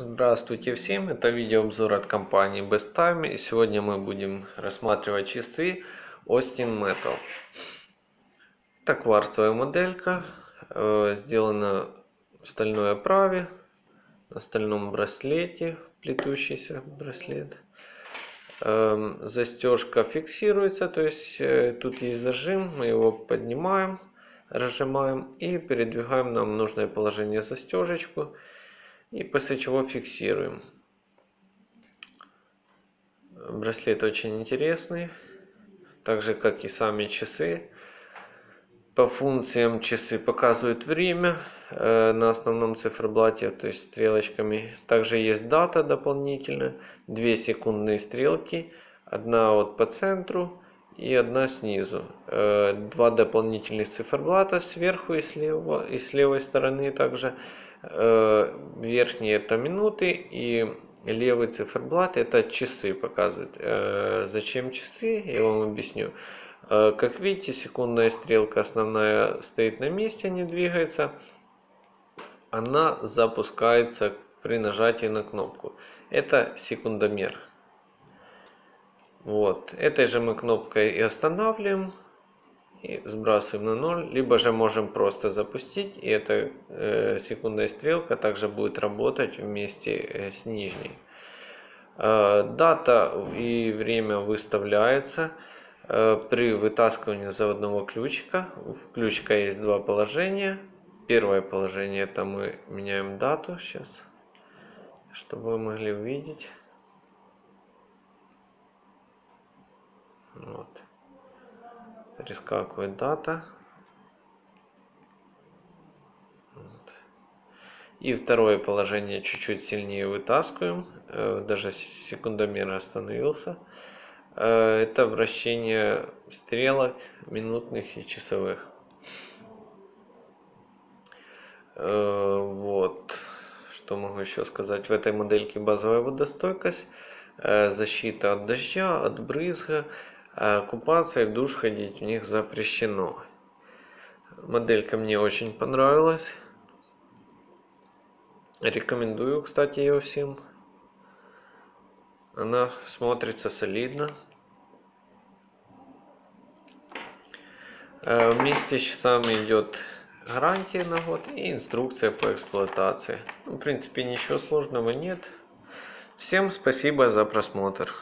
Здравствуйте всем, это видеообзор от компании Best Time и сегодня мы будем рассматривать часы Austin Metal. Это кварцевая моделька, э, сделана в стальной оправе, на стальном браслете, плетущийся браслет. Эм, застежка фиксируется, то есть э, тут есть зажим, мы его поднимаем, разжимаем и передвигаем нам нужное положение застежечку и после чего фиксируем. Браслет очень интересный, так же как и сами часы. По функциям часы показывают время э, на основном циферблате, то есть стрелочками. Также есть дата дополнительно, две секундные стрелки, одна вот по центру и одна снизу. Э, два дополнительных циферблата сверху и слева и с левой стороны также. Э, верхние это минуты и левый циферблат это часы показывает. Э, зачем часы? Я вам объясню. Как видите, секундная стрелка основная стоит на месте, не двигается. Она запускается при нажатии на кнопку. Это секундомер. Вот. Этой же мы кнопкой и останавливаем. И сбрасываем на 0. Либо же можем просто запустить. И эта э, секундная стрелка также будет работать вместе э, с нижней. Э, дата и время выставляется э, при вытаскивании заводного ключика. У ключика есть два положения. Первое положение это мы меняем дату сейчас, чтобы вы могли увидеть. Вот. Перескакивает дата. И второе положение чуть-чуть сильнее вытаскиваем. Э, даже секундомер остановился. Э, это вращение стрелок минутных и часовых. Э, вот. Что могу еще сказать? В этой модельке базовая водостойкость, защита от дождя, от брызга, а купаться и в душ ходить у них запрещено. Моделька мне очень понравилась. Рекомендую, кстати, ее всем. Она смотрится солидно. А вместе с часами идет гарантия на год и инструкция по эксплуатации. В принципе, ничего сложного нет. Всем спасибо за просмотр.